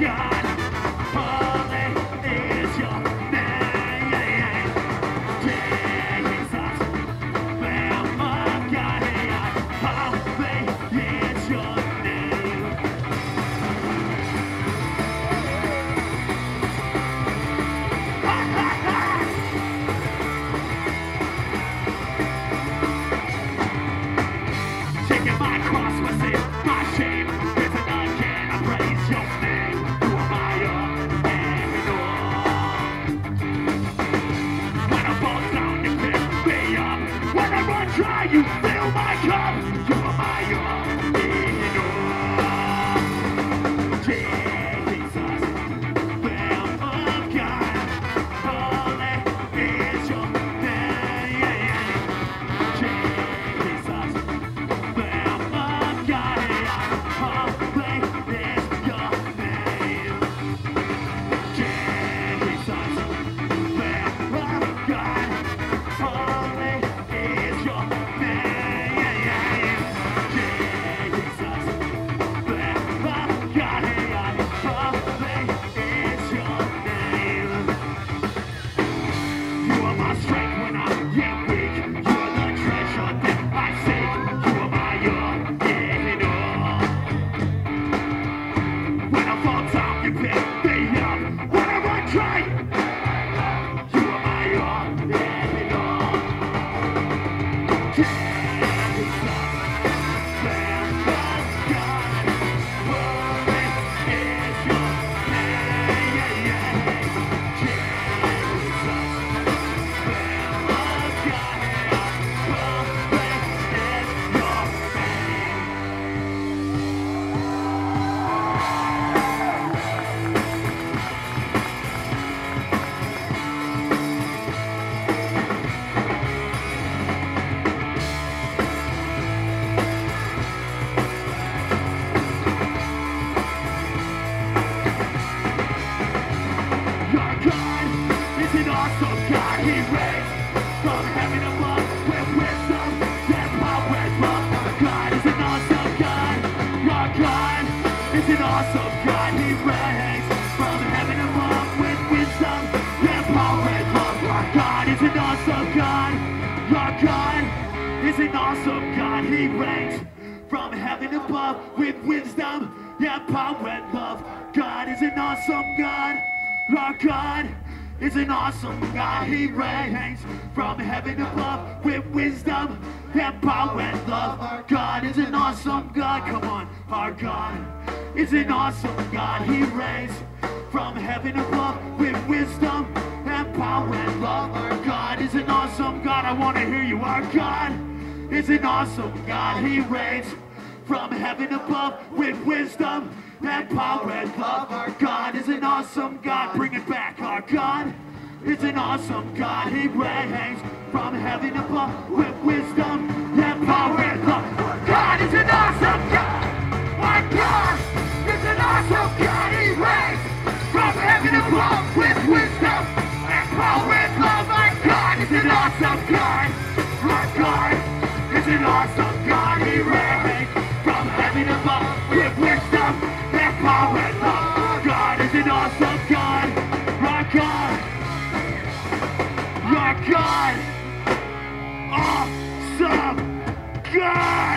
God, you fill my cup. Is an awesome God. Your God is an awesome God. He reigns from heaven above with wisdom and power and love. God is an awesome God. Our God is an awesome God. He reigns from heaven above with wisdom and power and love. Our God is an awesome God. Come on. Our God is an awesome God. He reigns from heaven above with God is an awesome God. He reigns from heaven above with wisdom and power and love. Our God is an awesome God. Bring it back. Our God is an awesome God. He reigns from heaven above with wisdom and power and love. Our God is an awesome God. Our God is an awesome God. He reigns from heaven above God. Awesome God.